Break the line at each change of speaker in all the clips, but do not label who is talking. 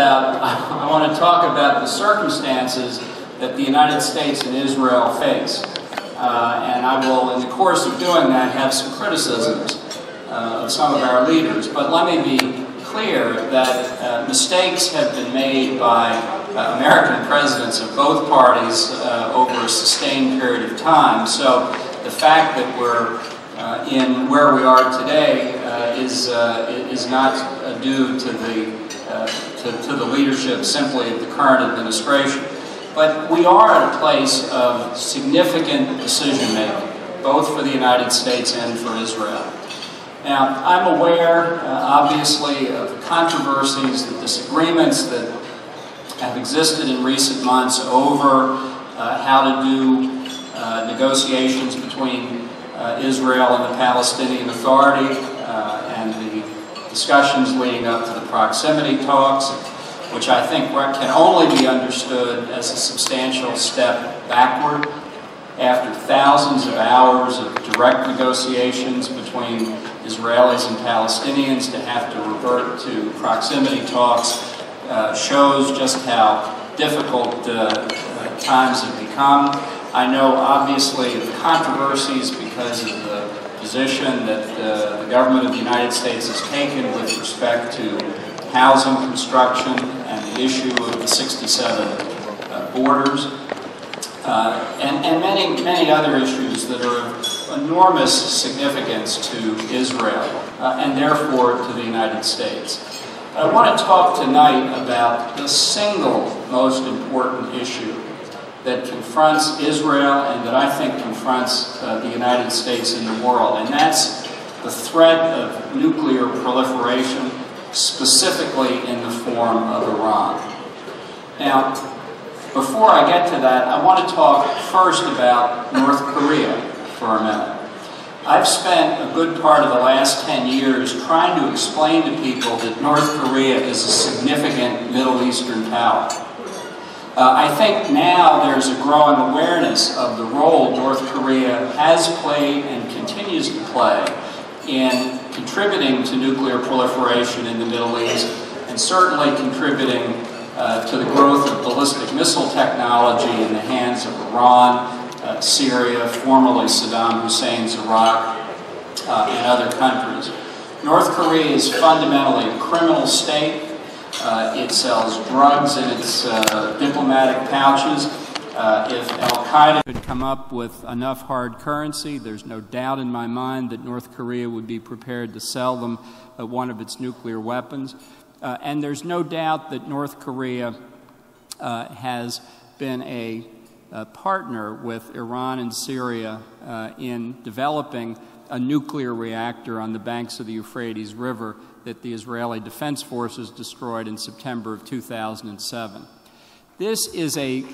about, I want to talk about the circumstances that the United States and Israel face. Uh, and I will, in the course of doing that, have some criticisms uh, of some of our leaders. But let me be clear that uh, mistakes have been made by uh, American presidents of both parties uh, over a sustained period of time. So the fact that we're uh, in where we are today is, is not due to the to, to the leadership simply of the current administration. But we are at a place of significant decision making, both for the United States and for Israel. Now, I'm aware, uh, obviously, of the controversies, the disagreements that have existed in recent months over uh, how to do uh, negotiations between uh, Israel and the Palestinian Authority uh, discussions leading up to the proximity talks, which I think can only be understood as a substantial step backward after thousands of hours of direct negotiations between Israelis and Palestinians to have to revert to proximity talks uh, shows just how difficult uh, times have become. I know obviously the controversies because of the position that uh, the government of the United States has taken with respect to housing construction and the issue of the 67 uh, borders, uh, and, and many, many other issues that are of enormous significance to Israel uh, and therefore to the United States. I want to talk tonight about the single most important issue that confronts Israel and that I think confronts uh, the United States and the world, and that's the threat of nuclear proliferation, specifically in the form of Iran. Now, before I get to that, I want to talk first about North Korea for a minute. I've spent a good part of the last 10 years trying to explain to people that North Korea is a significant Middle Eastern power. Uh, I think now there's a growing awareness of the role North Korea has played and continues to play in contributing to nuclear proliferation in the Middle East and certainly contributing uh, to the growth of ballistic missile technology in the hands of Iran, uh, Syria, formerly Saddam Hussein's Iraq, uh, and other countries. North Korea is fundamentally a criminal state uh, it sells drugs in its uh, diplomatic pouches. Uh, if Al Qaeda could come up with enough hard currency, there's no doubt in my mind that North Korea would be prepared to sell them uh, one of its nuclear weapons. Uh, and there's no doubt that North Korea uh, has been a, a, partner with Iran and Syria in developing a nuclear reactor on the banks of the Euphrates River that the Israeli Defense Forces destroyed in September of 2007. This is a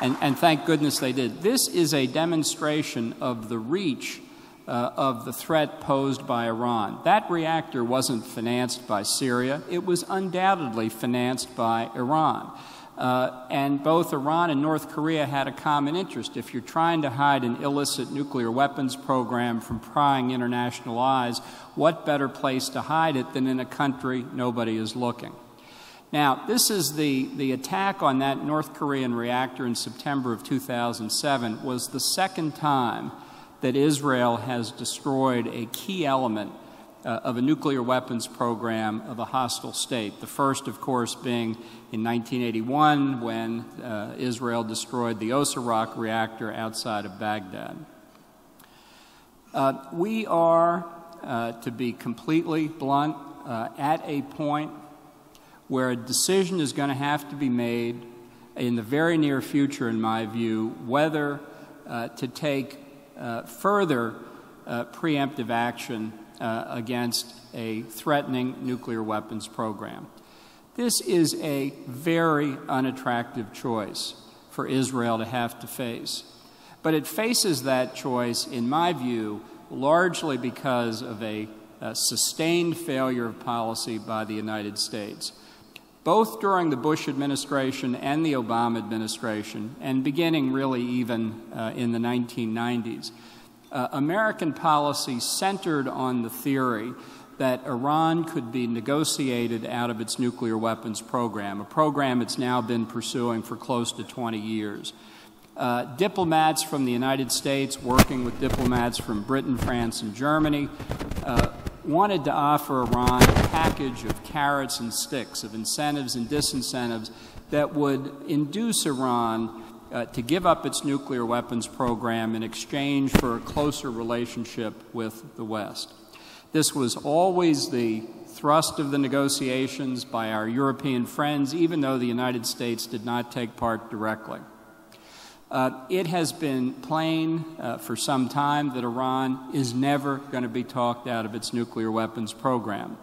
and, and, thank goodness they did. This is a demonstration of the reach uh, of the threat posed by Iran. That reactor wasn't financed by Syria, it was undoubtedly financed by Iran. Uh, and both Iran and North Korea had a common interest. If you're trying to hide an illicit nuclear weapons program from prying international eyes, what better place to hide it than in a country nobody is looking? Now, this is the, the attack on that North Korean reactor in September of 2007 was the second time that Israel has destroyed a key element uh, of a nuclear weapons program of a hostile state. The first, of course, being in 1981 when uh, Israel destroyed the Osirak reactor outside of Baghdad. Uh, we are, uh, to be completely blunt, uh, at a point where a decision is going to have to be made in the very near future, in my view, whether uh, to take further preemptive action uh, against a threatening nuclear weapons program. This is a very unattractive choice for Israel to have to face. But it faces that choice, in my view, largely because of a, a sustained failure of policy by the United States. Both during the Bush administration and the Obama administration, and beginning really even uh, in the 1990s, uh, American policy centered on the theory that Iran could be negotiated out of its nuclear weapons program, a program it's now been pursuing for close to 20 years. Uh, diplomats from the United States, working with diplomats from Britain, France, and Germany, uh, wanted to offer Iran a package of carrots and sticks, of incentives and disincentives that would induce Iran uh, to give up its nuclear weapons program in exchange for a closer relationship with the West. This was always the thrust of the negotiations by our European friends, even though the United States did not take part directly. Uh, it has been plain uh, for some time that Iran is never going to be talked out of its nuclear weapons program.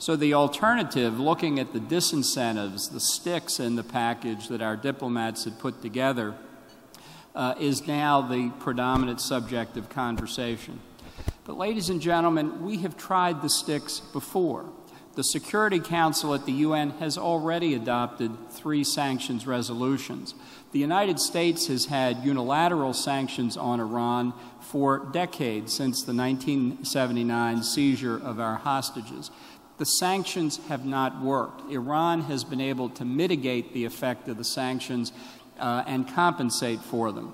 So, the alternative, looking at the disincentives, the sticks in the package that our diplomats had put together, uh, is now the predominant subject of conversation. But, ladies and gentlemen, we have tried the sticks before. The Security Council at the UN has already adopted three sanctions resolutions. The United States has had unilateral sanctions on Iran for decades since the 1979 seizure of our hostages. The sanctions have not worked. Iran has been able to mitigate the effect of the sanctions uh, and compensate for them.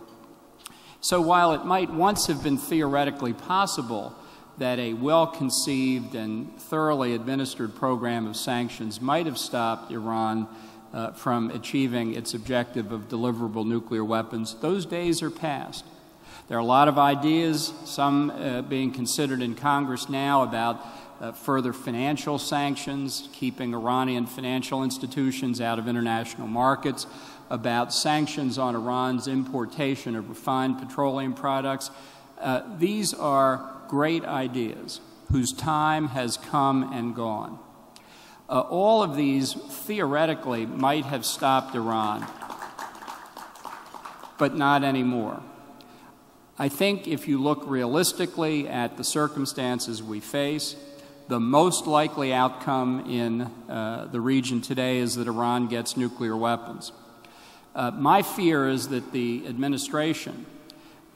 So while it might once have been theoretically possible that a well conceived and thoroughly administered program of sanctions might have stopped Iran uh, from achieving its objective of deliverable nuclear weapons, those days are past. There are a lot of ideas, some uh, being considered in Congress now, about uh, further financial sanctions, keeping Iranian financial institutions out of international markets, about sanctions on Iran's importation of refined petroleum products. Uh, these are great ideas whose time has come and gone. Uh, all of these theoretically might have stopped Iran, but not anymore. I think if you look realistically at the circumstances we face, the most likely outcome in uh, the region today is that Iran gets nuclear weapons. Uh, my fear is that the administration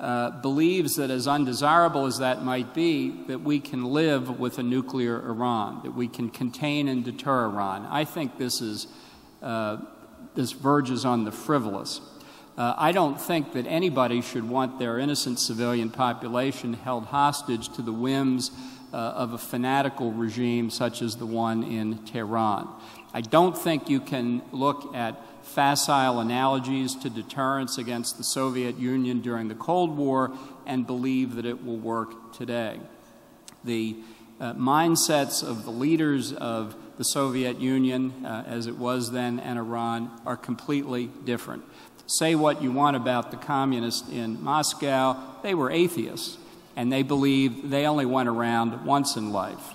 uh, believes that, as undesirable as that might be, that we can live with a nuclear Iran, that we can contain and deter Iran. I think this is uh, this verges on the frivolous. Uh, I don't think that anybody should want their innocent civilian population held hostage to the whims uh, of a fanatical regime such as the one in Tehran. I don't think you can look at facile analogies to deterrence against the Soviet Union during the Cold War and believe that it will work today. The uh, mindsets of the leaders of the Soviet Union, uh, as it was then, and Iran are completely different. Say what you want about the communists in Moscow, they were atheists, and they believed they only went around once in life.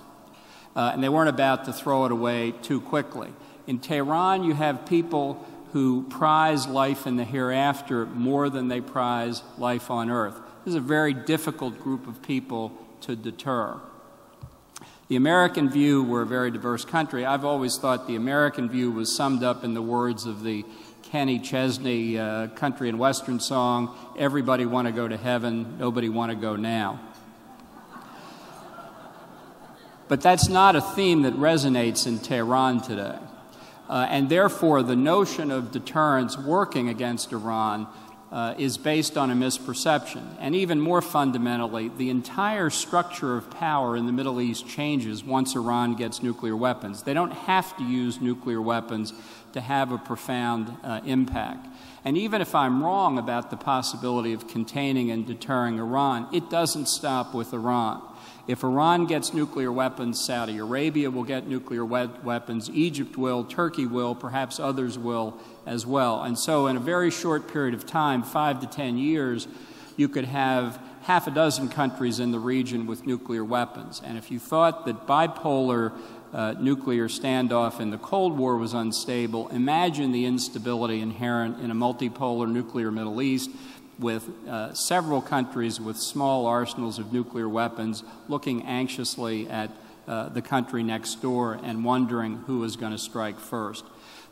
Uh, and they weren't about to throw it away too quickly. In Tehran, you have people who prize life in the hereafter more than they prize life on earth. This is a very difficult group of people to deter. The American view, we're a very diverse country. I've always thought the American view was summed up in the words of the Kenny Chesney uh, country and western song Everybody want to go to heaven, nobody want to go now. But that's not a theme that resonates in Tehran today. Uh, and therefore, the notion of deterrence working against Iran uh, is based on a misperception. And even more fundamentally, the entire structure of power in the Middle East changes once Iran gets nuclear weapons. They don't have to use nuclear weapons to have a profound uh, impact. And even if I'm wrong about the possibility of containing and deterring Iran, it doesn't stop with Iran. If Iran gets nuclear weapons, Saudi Arabia will get nuclear we weapons, Egypt will, Turkey will, perhaps others will as well. And so, in a very short period of time, five to ten years, you could have half a dozen countries in the region with nuclear weapons. And if you thought that bipolar uh, nuclear standoff in the Cold War was unstable, imagine the instability inherent in a multipolar nuclear Middle East with uh, several countries with small arsenals of nuclear weapons looking anxiously at uh, the country next door and wondering who is going to strike first.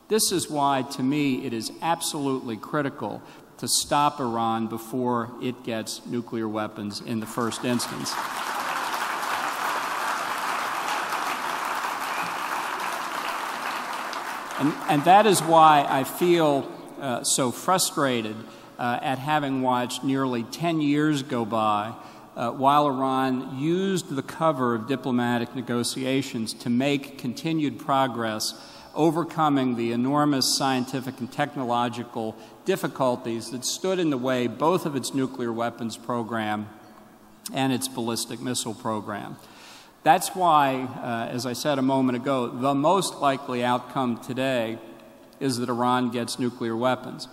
This is why, to me, it is absolutely critical to stop Iran before it gets nuclear weapons in the first instance. And, and that is why I feel uh, so frustrated uh, at having watched nearly 10 years go by uh, while Iran used the cover of diplomatic negotiations to make continued progress overcoming the enormous scientific and technological difficulties that stood in the way both of its nuclear weapons program and its ballistic missile program. That's why, uh, as I said a moment ago, the most likely outcome today is that Iran gets nuclear weapons.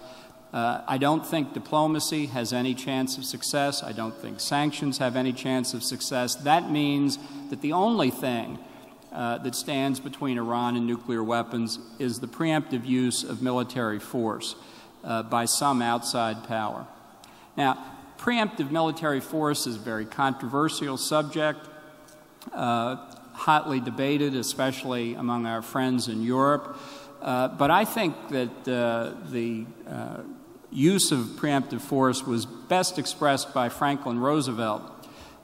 Uh, I don't think diplomacy has any chance of success. I don't think sanctions have any chance of success. That means that the only thing uh, that stands between Iran and nuclear weapons is the preemptive use of military force uh, by some outside power. Now, preemptive military force is a very controversial subject, hotly debated, especially among our friends in Europe. Uh, but I think that uh, the uh, use of preemptive force was best expressed by Franklin Roosevelt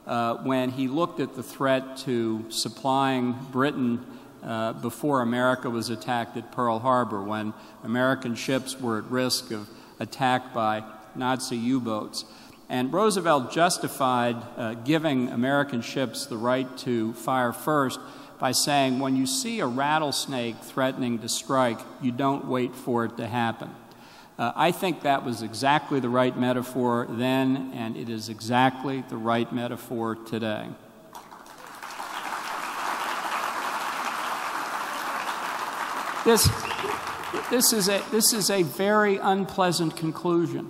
uh, when he looked at the threat to supplying Britain uh, before America was attacked at Pearl Harbor, when American ships were at risk of attack by Nazi U boats. And Roosevelt justified uh, giving American ships the right to fire first by saying, when you see a rattlesnake threatening to strike, you don't wait for it to happen. Uh, I think that was exactly the right metaphor then, and it is exactly the right metaphor today. This, this, is, a, this is a very unpleasant conclusion.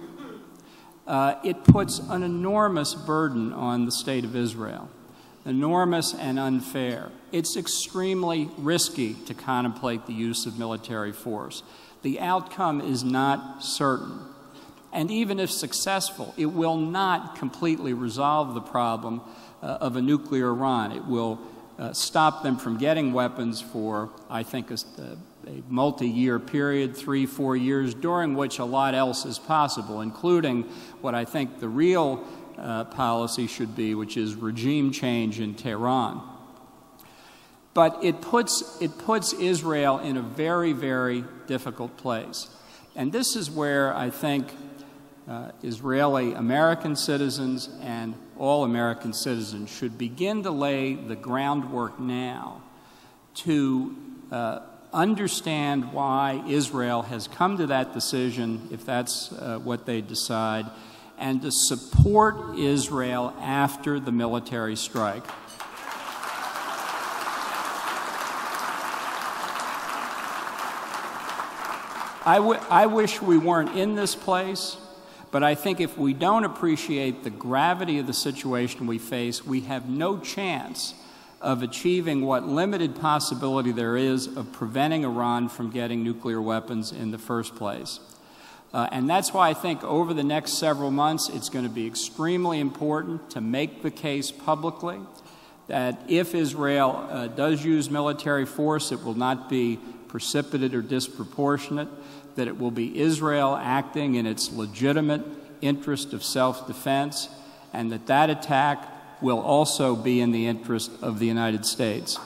Uh, it puts an enormous burden on the state of Israel, enormous and unfair. It's extremely risky to contemplate the use of military force the outcome is not certain. And even if successful, it will not completely resolve the problem uh, of a nuclear Iran. It will uh, stop them from getting weapons for, I think, a, a multi year period, three, four years, during which a lot else is possible, including what I think the real uh, policy should be, which is regime change in Tehran. But it puts, it puts Israel in a very, very difficult place. And this is where I think uh, Israeli American citizens and all American citizens should begin to lay the groundwork now to uh, understand why Israel has come to that decision, if that's uh, what they decide, and to support Israel after the military strike. I, I wish we weren't in this place, but I think if we don't appreciate the gravity of the situation we face, we have no chance of achieving what limited possibility there is of preventing Iran from getting nuclear weapons in the first place. Uh, and that's why I think over the next several months it's going to be extremely important to make the case publicly that if Israel uh, does use military force, it will not be precipitate or disproportionate, that it will be Israel acting in its legitimate interest of self defense, and that that attack will also be in the interest of the United States.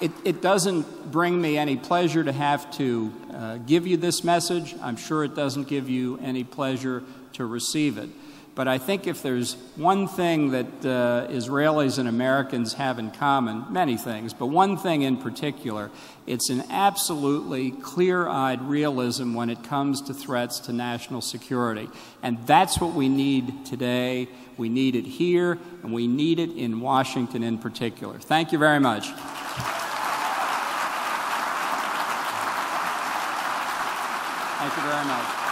It, it, doesn't bring me any pleasure to have to uh, give you this message. I'm sure it doesn't give you any pleasure to receive it. But I think if there's one thing that uh, Israelis and Americans have in common, many things, but one thing in particular, it's an absolutely clear eyed realism when it comes to threats to national security. And that's what we need today. We need it here, and we need it in Washington in particular. Thank you very much. Thank you very much.